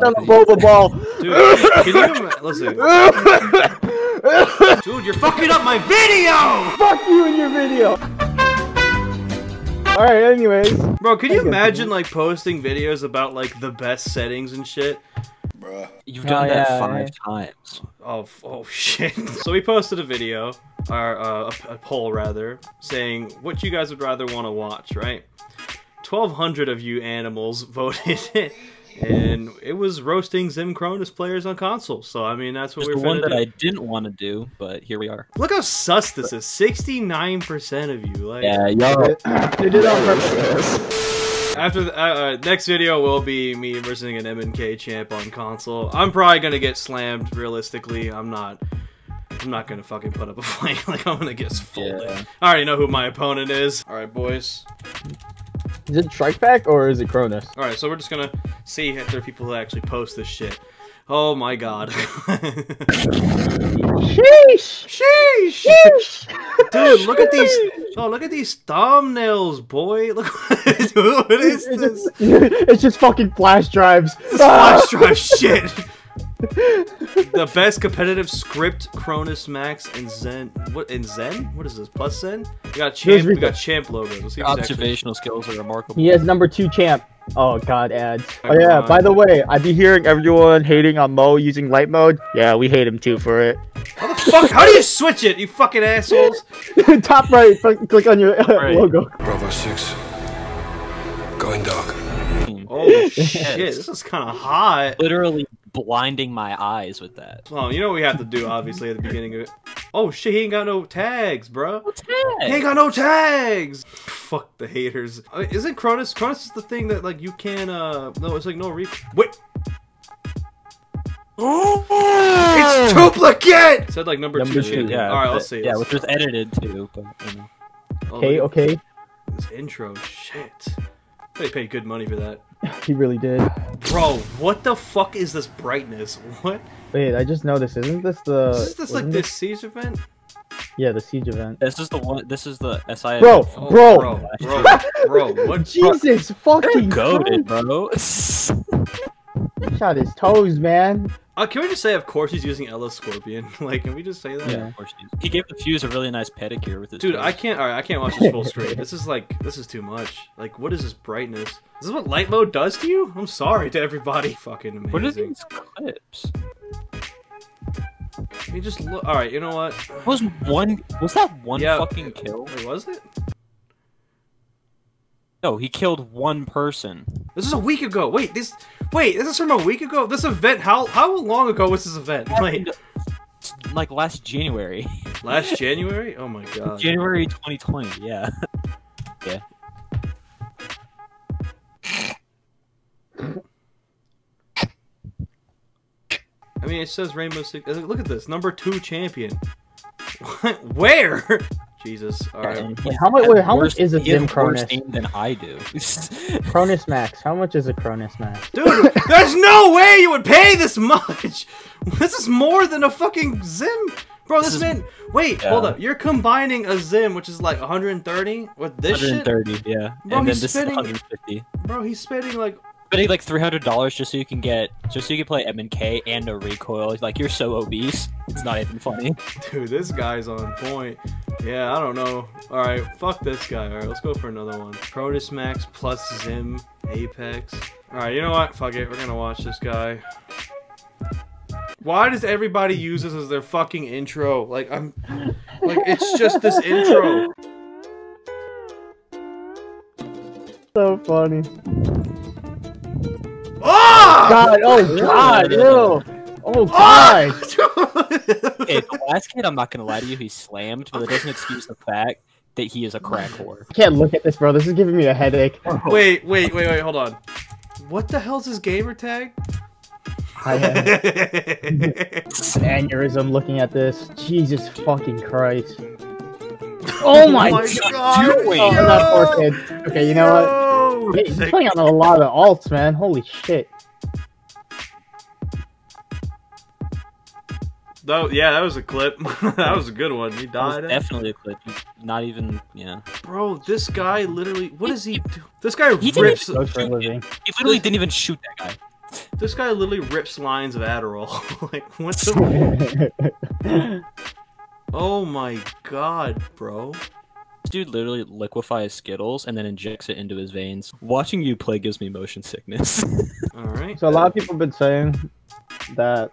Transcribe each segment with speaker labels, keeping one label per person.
Speaker 1: I choked on the boba ball.
Speaker 2: Dude, can you ima- listen? Dude, you're fucking up my video!
Speaker 1: Fuck you in your video. All right. Anyways,
Speaker 2: Bro, can you imagine like posting videos about like the best settings and shit?
Speaker 3: You've
Speaker 1: Oh,
Speaker 3: done that
Speaker 1: yeah,
Speaker 3: five
Speaker 1: yeah.
Speaker 3: times.
Speaker 2: Oh, oh shit. so we posted a video, or uh, a, a poll rather, saying what you guys would rather want to watch, right? 1,200 of you animals voted, and it was roasting XIM Cronus players on console. So, I mean, that's what
Speaker 3: There's
Speaker 2: we're
Speaker 3: the one that
Speaker 2: do.
Speaker 3: I didn't want to do, but here we are.
Speaker 2: Look how sus this is. 69% of you. Like,
Speaker 3: Yeah, y'all.
Speaker 1: they did it on purpose.
Speaker 2: After the uh, uh, next video will be me versus an MNK champ on console. I'm probably gonna get slammed. Realistically, I'm not. I'm not gonna fucking put up a fight. like I'm gonna get folded.
Speaker 3: Yeah.
Speaker 2: I already know who my opponent is. All right, boys.
Speaker 1: Is it Strike Pack or is it Cronus?
Speaker 2: All right, so we're just gonna see if there are people who actually post this shit. Oh my god.
Speaker 1: Sheesh.
Speaker 2: Sheesh. Sheesh! Dude, look at these. Oh, look at these thumbnails, boy. Look. what is this?
Speaker 1: it's just fucking flash drives.
Speaker 2: Flash drive shit. The best competitive script, Cronus Max and Zen. What in Zen? What is this? Plus Zen? We got champ. We got champ logos. Let's see
Speaker 3: Your
Speaker 2: actually-
Speaker 3: observational skills are remarkable.
Speaker 1: He has number two champ. Oh god, ads. Oh yeah. By the way, I'd be hearing everyone hating on Mo using light mode. Yeah, we hate him too for it.
Speaker 2: How the fuck? How do you switch it? You fucking assholes!
Speaker 1: Top right, click on your uh,
Speaker 3: Right.
Speaker 1: logo.
Speaker 4: Bravo 6. Going dark.
Speaker 2: Oh shit! This is kind of hot.
Speaker 3: Literally blinding my eyes with that.
Speaker 2: Well, you know what we have to do, obviously, at the beginning of it. Oh shit! He ain't got no tags, bro. He ain't got no tags. Fuck the haters. I mean, isn't Cronus? Cronus is the thing that like you can uh no, it's like no re. Wait. Oh, It's duplicate. Said like number,
Speaker 1: Number
Speaker 2: two.
Speaker 1: two,
Speaker 3: Yeah.
Speaker 2: All right,
Speaker 3: but-
Speaker 2: let's see.
Speaker 3: Yeah, which was edited too, but you know.
Speaker 2: Oh,
Speaker 1: Okay,
Speaker 2: look
Speaker 1: okay.
Speaker 2: This intro, shit. They paid good money for that,
Speaker 1: He really did.
Speaker 2: bro. What the fuck is this brightness? What?
Speaker 1: Wait, I just noticed. Isn't this the?
Speaker 2: is this like this siege event?
Speaker 1: Yeah, the siege event.
Speaker 3: This is the one. This is the SI.
Speaker 1: Bro,
Speaker 2: Oh,
Speaker 1: bro,
Speaker 2: bro, bro, bro. What?
Speaker 1: Jesus fucking
Speaker 3: goaded, bro.
Speaker 1: Shot his toes, man.
Speaker 2: Uh, can we just say, of course, he's using Ela Scorpion? like, can we just say that?
Speaker 3: yeah, of course. he. He gave the Fuze a really nice pedicure with his.
Speaker 2: Dude,
Speaker 3: toes.
Speaker 2: I can't. All right, I can't watch this full screen. This is like, this is too much. Like, what is this brightness? Is this what light mode does to you? I'm sorry to everybody. Fucking amazing.
Speaker 3: What are these clips?
Speaker 2: Let me just look. All right, you know what?
Speaker 3: Was one? Was that one
Speaker 2: Yeah.
Speaker 3: fucking kill?
Speaker 2: Wait, was it?
Speaker 3: No, he killed one person.
Speaker 2: This is a week ago. Wait, this. Wait, this is from a week ago. This event. How how long ago was this event? Wait,
Speaker 3: Like last January,
Speaker 2: last January? Oh my god.
Speaker 3: January 2020. Yeah. yeah.
Speaker 2: I mean, it says Rainbow Six. uh, Look at this, number two champion. What? Where? Jesus. All right.
Speaker 3: And
Speaker 1: Wait, how much- wait, how much is a
Speaker 3: he has
Speaker 1: XIM
Speaker 3: worse
Speaker 1: Cronus?
Speaker 3: aim than I do.
Speaker 1: Cronus Max. How much is a Cronus Max?
Speaker 2: Dude, there's no way you would pay this much. This is more than a fucking XIM. Bro, this,
Speaker 3: This is-
Speaker 2: man. Wait,
Speaker 3: Yeah.
Speaker 2: hold up. You're combining a XIM, which is like 130, with this shit.
Speaker 3: 130, yeah.
Speaker 2: Bro,
Speaker 3: and then
Speaker 2: he's
Speaker 3: this
Speaker 2: spending-
Speaker 3: is 150.
Speaker 2: Bro, he's spending like.
Speaker 3: Spending like $300 just so you can get, just so you can play M and K and a recoil. Like you're so obese, it's not even funny.
Speaker 2: Dude, this guy's on point. Yeah, I don't know. Alright, fuck this guy. Alright, let's go for another one. Cronus Max plus XIM Apex. Alright, you know what? Fuck it. We're gonna watch this guy. Why does everybody use this as their fucking intro? Like, I'm. Like, it's just this intro.
Speaker 1: So funny.
Speaker 2: Ah!
Speaker 1: God, oh God, ew. Oh, oh God.
Speaker 3: Okay, the last kid, I'm not gonna lie to you, he's slammed, but it doesn't excuse the fact that he is a crack whore.
Speaker 1: I can't look at this, bro. This is giving me a headache.
Speaker 2: wait, wait, wait, wait, hold on. What the hell's his gamer tag?
Speaker 1: I have aneurysm looking at this. Jesus fucking Christ. Oh my, oh
Speaker 2: my
Speaker 1: god.
Speaker 2: God,
Speaker 3: doing?
Speaker 1: Oh, that poor kid. Okay, you know what?
Speaker 2: No!
Speaker 1: Hey, he's playing on a lot of alts, man. Holy shit.
Speaker 2: That, yeah, that was a clip. that was a good one. He died.
Speaker 3: definitely a clip. Not even, yeah.
Speaker 2: Bro, this guy literally. What does he do? This guy
Speaker 3: He didn't
Speaker 2: rips.
Speaker 1: Goes for a living.
Speaker 3: He literally didn't even shoot that guy.
Speaker 2: This guy literally rips lines of Adderall. like, what the? Oh my god, bro.
Speaker 3: This dude literally liquefies Skittles and then injects it into his veins. Watching you play gives me motion sickness.
Speaker 2: All right.
Speaker 1: So a lot of people have been saying that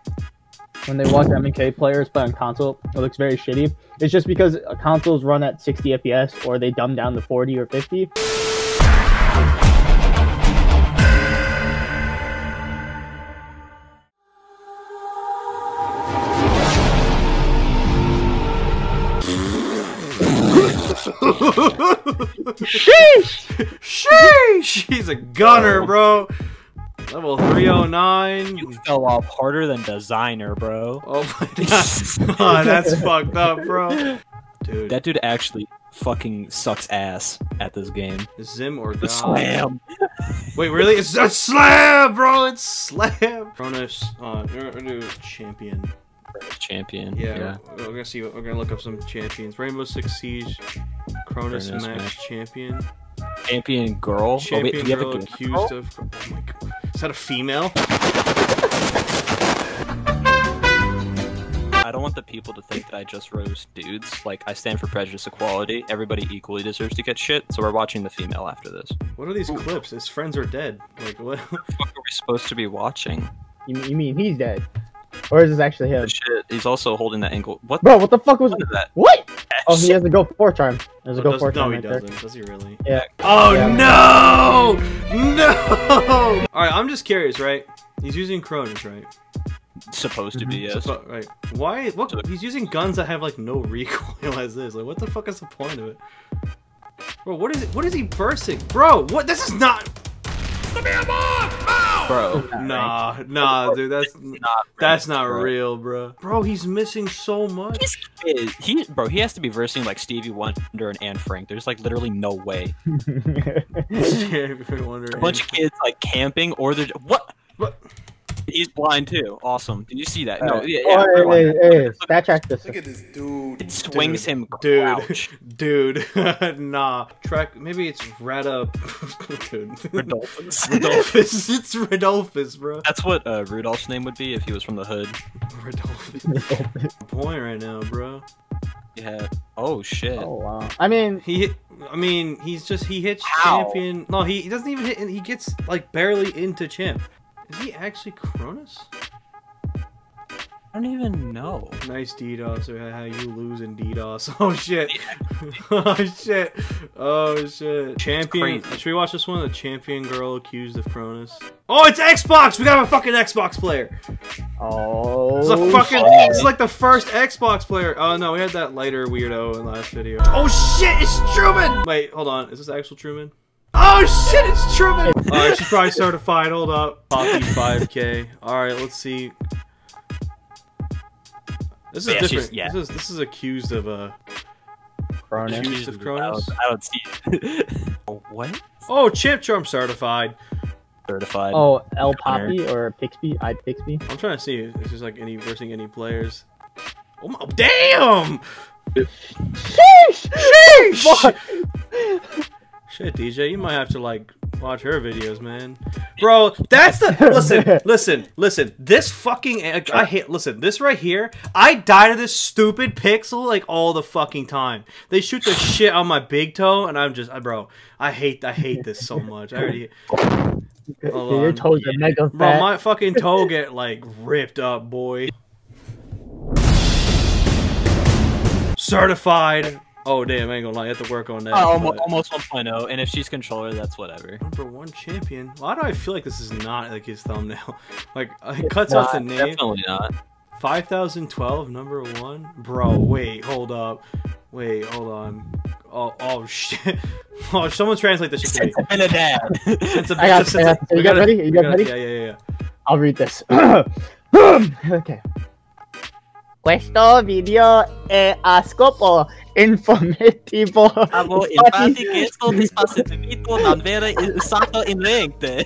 Speaker 1: when they watch MK players play on console, it looks very shitty. It's just because consoles run at 60 FPS or they dumb down to 40 or 50.
Speaker 2: Sheesh! Sheesh! He's a gunner, bro. Level 309.
Speaker 3: you fell off harder than designer, bro.
Speaker 2: Oh my god. Oh, that's fucked up, bro. Dude,
Speaker 3: That dude actually fucking sucks ass at this game.
Speaker 2: XIM or God?
Speaker 3: slam.
Speaker 2: Wait, really? It's a slam, bro. It's slam. Cronus, uh, we're gonna do champion.
Speaker 3: Champion.
Speaker 2: Yeah,
Speaker 3: Yeah.
Speaker 2: We're, we're gonna see. We're gonna look up some champions. Rainbow Six Siege, Cronus,
Speaker 3: Cronus
Speaker 2: Max
Speaker 3: Max.
Speaker 2: champion.
Speaker 3: Champion girl.
Speaker 2: Champion
Speaker 3: oh wait, do you have
Speaker 2: girl accused of. Oh my god. Is that a female?
Speaker 3: I don't want the people to think that I just roast dudes. Like I stand for prejudice equality. Everybody equally deserves to get shit. So we're watching the female after this.
Speaker 2: What are these clips? His friends are dead. Like what?
Speaker 3: What are we supposed to be watching?
Speaker 1: You, you mean he's dead? Or is this actually him?
Speaker 3: Shit. He's also holding that ankle. What
Speaker 1: Bro, what the fuck was
Speaker 3: the fuck is that?
Speaker 1: What? Oh, he has a go four charm. There's a
Speaker 2: Oh,
Speaker 1: go
Speaker 2: does-
Speaker 1: four
Speaker 2: no, he
Speaker 1: right
Speaker 2: doesn't. Does he really?
Speaker 1: Yeah.
Speaker 2: Oh
Speaker 1: Yeah.
Speaker 2: no! No! All right, I'm just curious, right? He's using Cronus, right?
Speaker 3: Supposed to be mm-hmm. yes.
Speaker 2: So, right. Why? What? He's using guns that have like no recoil as this. Like, what the fuck is the point of it? Bro, what is it? What is he bursting? Bro, what? This is not. Let me have on! Ow!
Speaker 3: Bro,
Speaker 2: Nah, nah, dude, that's
Speaker 3: not
Speaker 2: that's not
Speaker 3: bro.
Speaker 2: real, bro. Bro, he's missing so much.
Speaker 3: This kid, he bro, he has to be versing like Stevie Wonder and Anne Frank. There's like literally no way.
Speaker 2: Champion Wonder.
Speaker 3: A bunch of kids like camping or they're what?
Speaker 2: What?
Speaker 3: He's blind too. Awesome. Did you see that? No,
Speaker 1: Alright.
Speaker 3: yeah,
Speaker 1: Oh, hey, hey, hey, stat check this.
Speaker 4: Look at this dude.
Speaker 3: It swings
Speaker 2: Dude.
Speaker 3: him
Speaker 2: Dude,
Speaker 3: crouch.
Speaker 2: dude, nah. Track, maybe it's Rada. dude.
Speaker 3: Rodolphus.
Speaker 2: Rodolphus. It's Rodolphus, bro.
Speaker 3: That's what uh, Rudolph's name would be if he was from the hood.
Speaker 2: Rodolphus. Point right now, bro.
Speaker 3: Yeah. Oh shit.
Speaker 1: Oh wow. I mean,
Speaker 2: He hit. I mean, he's just he hits
Speaker 3: How?
Speaker 2: champion. No, he, he doesn't even hit. He gets like barely into champ. Is he actually Cronus?
Speaker 3: I don't even know.
Speaker 2: Nice DDoS. Or how you lose in DDoS? Oh shit! oh shit! Oh shit! Champion. Should we watch this one? The champion girl accused of Cronus. Oh, it's Xbox. We got a fucking Xbox player.
Speaker 1: oh.
Speaker 2: It's a fucking.
Speaker 1: shit.
Speaker 2: This is like the first Xbox player. Oh no, we had that lighter weirdo in the last video. Oh shit! It's Truman. Wait, hold on. Is this actual Truman? Oh shit! It's Truman. Alright, she's probably certified. Hold up. Poppy 5K. Alright, let's see. This is
Speaker 3: Yeah,
Speaker 2: different.
Speaker 3: yeah.
Speaker 2: This is this is accused of uh
Speaker 1: Cronus.
Speaker 2: accused of
Speaker 3: I
Speaker 2: Cronus.
Speaker 3: don't, I don't see it. Oh, what?
Speaker 2: Oh, Chip Charm certified.
Speaker 3: Certified.
Speaker 1: Oh, El Poppy or Pixby? I Pixby.
Speaker 2: I'm trying to see if it's just like any versing any players. Oh my damn!
Speaker 1: Sheesh!
Speaker 2: Sheesh! Shit, DJ, you might have to like watch her videos, man. Bro, that's the listen, listen, listen. This fucking I hate. Listen, this right here. I die to this stupid pixel like all the fucking time. They shoot the shit on my big toe, and I'm just, I, bro. I hate, I hate this so much. I already, Hold
Speaker 1: Your toes are mega
Speaker 2: bro,
Speaker 1: fat.
Speaker 2: my fucking toe get like ripped up, boy. Certified. Oh damn, I ain't gonna lie. I have to work on that.
Speaker 3: Uh, almost,
Speaker 2: but-
Speaker 3: almost 1.0, and if she's controller, that's whatever.
Speaker 2: Number one champion. Why do I feel like this is not like his thumbnail? Like it cuts off the name.
Speaker 3: Definitely not.
Speaker 2: 5012 number one. Bro, wait, hold up. Wait, hold on. Oh, oh shit. Oh, someone translate this shit to me.
Speaker 3: Been a dad.
Speaker 2: It's a-
Speaker 1: I got-
Speaker 2: it's
Speaker 1: I
Speaker 2: a-
Speaker 1: got-
Speaker 2: we
Speaker 1: you
Speaker 2: gotta-
Speaker 1: ready? You guys
Speaker 2: gotta-
Speaker 1: ready?
Speaker 2: Yeah, yeah, yeah.
Speaker 1: I'll read this. okay. Questo video è a scopo informativo.
Speaker 3: Amo, infatti questo dispositivo non viene usato in rete.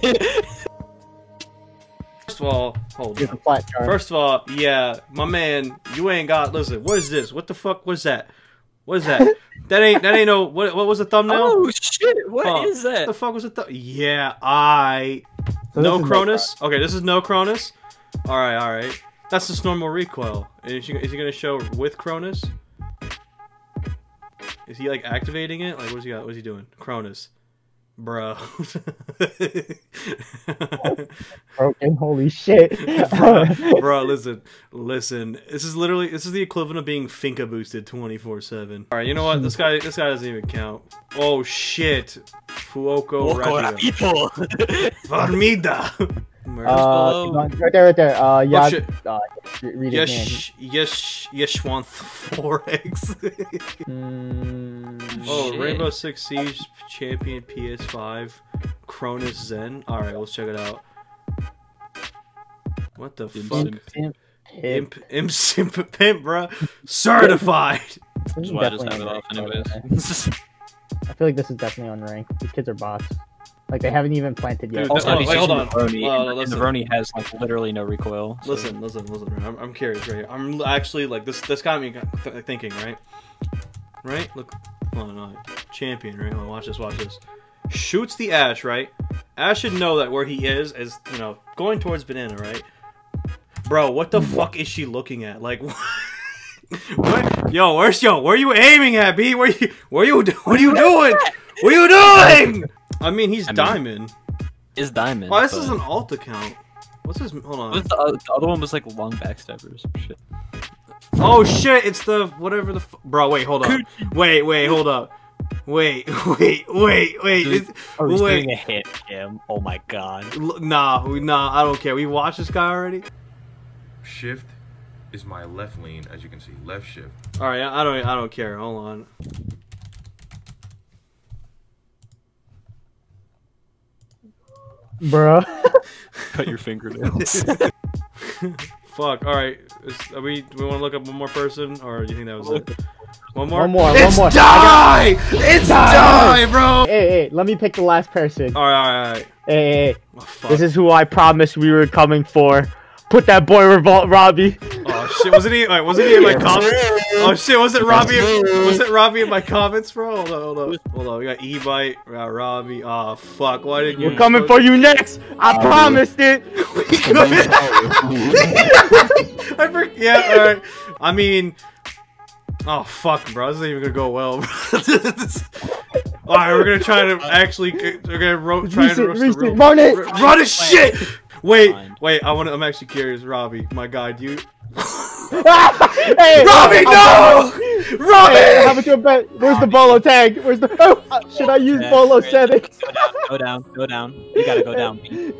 Speaker 2: First of all, hold on.
Speaker 1: a flat chart.
Speaker 2: First of all, yeah, my man, you ain't got. Listen, what is this? What the fuck was that? What is that? that ain't that ain't no. What what was the thumbnail?
Speaker 3: Oh shit! What is
Speaker 2: Huh.
Speaker 3: that?
Speaker 2: What the fuck was the th- Yeah, I.
Speaker 1: So
Speaker 2: no
Speaker 1: is no
Speaker 2: Cronus. Okay, this is no Cronus. All right, all right. That's just normal recoil. Is he, is he gonna show with Cronus? Is he like activating it? Like, what's he got? What's he doing? Cronus, bro.
Speaker 1: broken. Holy shit.
Speaker 2: bro, bro, listen, listen. This is literally this is the equivalent of being Finka boosted twenty four seven. All right, you know what? This guy, this guy doesn't even count. Oh shit, Fuoco Radio,
Speaker 3: people.
Speaker 2: Farmida. Murder.
Speaker 1: uh,
Speaker 3: below?
Speaker 1: right there, right there. Uh, yeah.
Speaker 2: Oh, shit.
Speaker 1: uh, re- read his name.
Speaker 2: Yes, yes, Yeshwanth Forex.
Speaker 1: Mm,
Speaker 2: oh,
Speaker 3: Shit.
Speaker 2: Rainbow Six Siege Champion PS5, Cronus Zen. All right, let's check it out. What the
Speaker 3: Dim
Speaker 2: fuck?
Speaker 3: sim.
Speaker 1: Imp,
Speaker 2: Imp, imp, simp, pimp, bro. Certified.
Speaker 1: This
Speaker 3: Which
Speaker 1: is
Speaker 3: is why I just have it off anyways.
Speaker 1: I feel like this is definitely unranked. These kids are bots. Like they haven't even planted yet.
Speaker 2: Dude,
Speaker 3: Also,
Speaker 2: Oh,
Speaker 3: have
Speaker 2: wait, hold on.
Speaker 3: Vroni?
Speaker 2: Well,
Speaker 3: And the
Speaker 2: listen.
Speaker 3: Vroni has like literally no recoil. so-
Speaker 2: Listen, listen, listen. I'm, I'm curious, right? I'm actually like this. This got me th- thinking, right? Right? Look, hold on, hold on. champion, right? Hold on, watch this, watch this. Shoots the Ash, right? Ash should know that where he is is, you know, going towards banana, right? Bro, what the mm-hmm. fuck is she looking at? Like, what? Yo, where's yo? Where are you aiming at, B? Where you? Where you? What are you doing? What are you doing? I mean, he's
Speaker 3: I mean-
Speaker 2: diamond.
Speaker 3: Is diamond.
Speaker 2: Oh, this
Speaker 3: but-
Speaker 2: is an alt account. What's his? Hold on.
Speaker 3: What's the, uh, the other one was like long backstabber or some shit.
Speaker 2: Oh shit! It's the whatever the f- bro. Wait, hold up. Wait, wait, hold up. Wait, wait, wait, wait.
Speaker 3: Dude,
Speaker 2: It's-
Speaker 3: Oh, he's
Speaker 2: wait.
Speaker 3: doing a hit, Jim. Oh my god.
Speaker 2: L- Nah, we nah. I don't care. We watched this guy already.
Speaker 5: Shift is my left lean, as you can see. Left shift.
Speaker 2: All right, I I don't. I don't care. Hold on.
Speaker 1: Bruh.
Speaker 3: Cut your fingernails.
Speaker 2: Fuck. All right. Is, are we? Do we want to look up one more person, or do you think that was it? One more.
Speaker 1: One more, one
Speaker 2: It's
Speaker 1: more.
Speaker 2: die. It's
Speaker 1: Die.
Speaker 2: die, bro.
Speaker 1: hey, hey, let me pick the last person.
Speaker 2: All right, all right, all right.
Speaker 1: Hey, hey, hey.
Speaker 2: Oh, fuck.
Speaker 1: This is who I promised we were coming for. Put that boy Revolt Robbie.
Speaker 2: Shit! Wasn't he? Wait, wasn't he in my comments? Oh shit! Was it Robbie? Was it Robbie in my comments, bro? Hold on, hold on, hold on. We got E-Bite, we got Robbie. Oh fuck! Why did you?
Speaker 1: We're coming for you next. I promised it.
Speaker 2: I for, yeah. All right. I mean, oh fuck, bro. This isn't even gonna go well. Bro. all right, we're gonna try to actually. We're gonna ro- try
Speaker 1: Reese
Speaker 2: to
Speaker 1: it,
Speaker 2: roast
Speaker 1: Reese
Speaker 2: the real.
Speaker 1: it, run it.
Speaker 2: R- Run a shit! Wait, wait. I want to. I'm actually curious, Robbie. My God, you.
Speaker 1: Hey,
Speaker 2: Robbie, no!
Speaker 1: Hey,
Speaker 2: Robbie!
Speaker 1: how about you bet? Where's the bolo tag? Where's the? Oh, should I use
Speaker 3: Yeah,
Speaker 1: bolo
Speaker 3: great.
Speaker 1: settings?
Speaker 3: Go down, go down, go down. You gotta go down. B.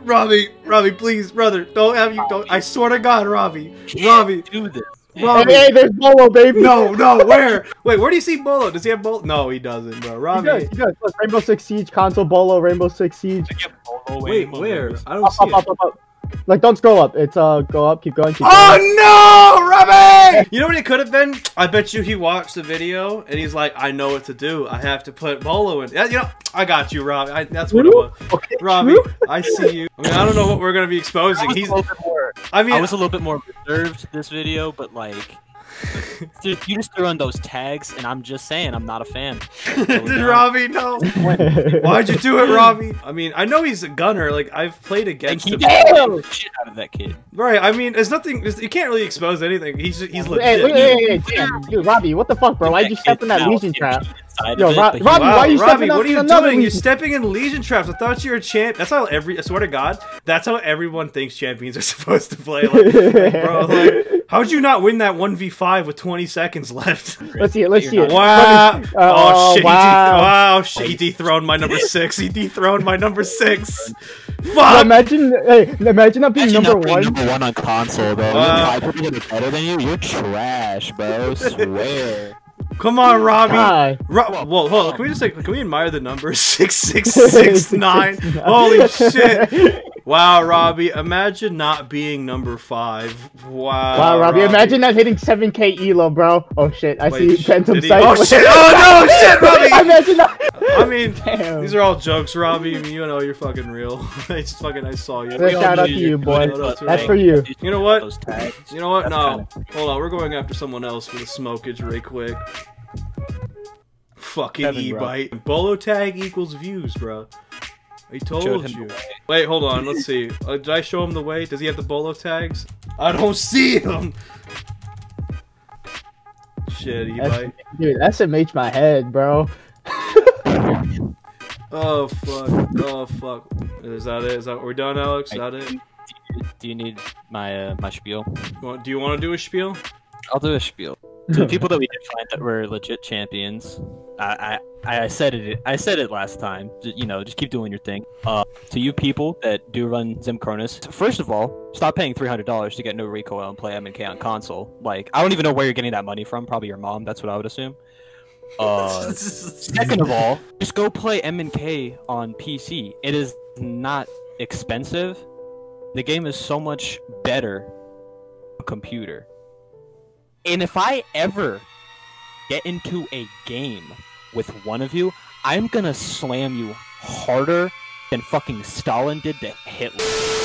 Speaker 2: Robbie, Robbie, please, brother, don't have you. Don't. I swear to God, Robbie, Robbie,
Speaker 3: do this.
Speaker 1: Hey,
Speaker 2: Robbie.
Speaker 1: hey, there's bolo, baby.
Speaker 2: No, no, where? Wait, where do you see Bolo? Does he have Bolo? No, he doesn't, bro.
Speaker 1: He
Speaker 2: Robbie.
Speaker 1: does, he does. Rainbow Six Siege console bolo, Rainbow Six Siege.
Speaker 2: Wait, where? I don't
Speaker 1: Up,
Speaker 2: see
Speaker 1: up, up,
Speaker 2: it.
Speaker 1: up, up. Like, don't scroll up. It's uh, go up, keep going, keep going.
Speaker 2: Oh no, Robbie! You know what it could have been? I bet you he watched the video and he's like, I know what to do. I have to put Bolo in. Yeah, you know, I got you, Robbie. I, that's what it was.
Speaker 1: Okay,
Speaker 2: Robbie,
Speaker 1: true.
Speaker 2: I see you. I mean, I don't know what we're gonna be exposing. He's.
Speaker 3: a little bit more.
Speaker 2: I mean,
Speaker 3: I was a little bit more reserved this video, but like, dude, you just threw in those tags, and I'm just saying, I'm not a fan.
Speaker 2: Did Robbie, no. Why'd you do it, Robbie? I mean, I know he's a gunner. Like I've played
Speaker 3: Like,
Speaker 2: against
Speaker 3: he
Speaker 2: him.
Speaker 3: beat the oh, shit out of that kid.
Speaker 2: Right. I mean, there's nothing. There's, you can't really expose anything. He's he's
Speaker 1: Hey,
Speaker 2: legit.
Speaker 1: wait, wait, wait, wait, dude, Robbie, what the fuck, bro? Why'd you step in that Lesion trap? Yo, Rob- Robbie,
Speaker 2: Wow,
Speaker 1: why are you
Speaker 2: Robbie,
Speaker 1: stepping
Speaker 2: what are you
Speaker 1: another
Speaker 2: doing? You're stepping in Lesion traps. I thought you were a champ. That's how every. I swear to God, that's how everyone thinks champions are supposed to play. Like, like, bro, like, how'd you not win that one v five with 20 seconds left?
Speaker 1: Let's see it. Let's see it.
Speaker 2: Wow!
Speaker 1: Let
Speaker 2: oh
Speaker 1: oh,
Speaker 2: shit!
Speaker 1: wow.
Speaker 2: He de- wow! Shit! He dethroned my number six. He dethroned my number six. Fuck!
Speaker 1: imagine, hey, imagine not being
Speaker 6: Imagine
Speaker 1: number
Speaker 6: not being
Speaker 1: one.
Speaker 6: number one on console, bro.
Speaker 2: Wow.
Speaker 6: You five people that better than you, you're trash, bro. Swear.
Speaker 2: Come on, Robbie.
Speaker 1: Hi.
Speaker 2: Ro- well, hold on. Can we just like can we admire the number six six six nine? Holy shit! Wow, Robbie, imagine not being number five. Wow.
Speaker 1: Wow, Robbie, imagine not hitting 7k elo, bro. Oh shit, I
Speaker 2: Wait,
Speaker 1: see Phantom
Speaker 2: did
Speaker 1: Sight.
Speaker 2: Oh shit! Oh no! Shit, Robbie!
Speaker 1: imagine not.
Speaker 2: I mean,
Speaker 1: Damn.
Speaker 2: these are all jokes, Robbie. I mean, you know you're fucking real. I just fucking I saw you.
Speaker 1: Shout out to you, boy. That's for you.
Speaker 2: You know what? You know what?
Speaker 3: That's
Speaker 2: No.
Speaker 3: kinda-
Speaker 2: Hold on, we're going after someone else for the smokage right quick. Fucking
Speaker 1: Kevin,
Speaker 2: e-bite. Bolo tag equals views, bro. I told
Speaker 3: him
Speaker 2: you. Wait, hold on. Let's see. Uh, did I show him the way? Does he have the bolo tags? I don't see him. Shit, e-bite.
Speaker 1: Dude, SMH my head, bro.
Speaker 2: Oh fuck. Oh fuck. Is that it? Is that we're done, Alex? Is that it?
Speaker 3: Do you need my uh, my spiel?
Speaker 2: Do you want to do a spiel?
Speaker 3: I'll do a spiel. To the people that we did find that were legit champions, I, I I said it. I said it last time. You know, just keep doing your thing. Uh, to you people that do run XIM Cronus, first of all, stop paying three hundred dollars to get no recoil and play MK on console. Like, I don't even know where you're getting that money from. Probably your mom. That's what I would assume. Uh, second of all, just go play MK on PC. It is not expensive. The game is so much better on computer. And if I ever get into a game with one of you, I'm gonna slam you harder than fucking Stalin did to Hitler.